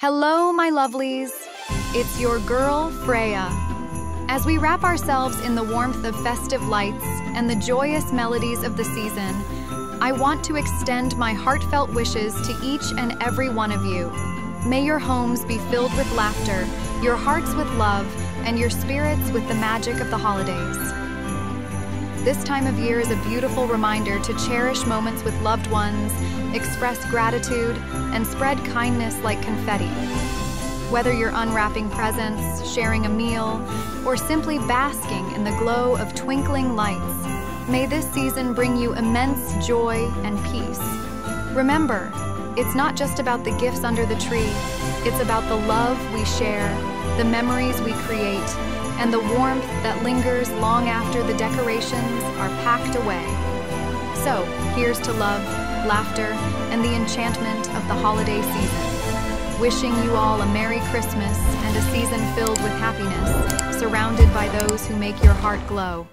Hello, my lovelies. It's your girl, Freya. As we wrap ourselves in the warmth of festive lights and the joyous melodies of the season, I want to extend my heartfelt wishes to each and every one of you. May your homes be filled with laughter, your hearts with love, and your spirits with the magic of the holidays. This time of year is a beautiful reminder to cherish moments with loved ones, express gratitude, and spread kindness like confetti. Whether you're unwrapping presents, sharing a meal, or simply basking in the glow of twinkling lights, may this season bring you immense joy and peace. Remember, it's not just about the gifts under the tree, it's about the love we share, the memories we create, and the warmth that lingers long after the decorations are packed away. So, here's to love, laughter, and the enchantment of the holiday season. Wishing you all a Merry Christmas and a season filled with happiness, surrounded by those who make your heart glow.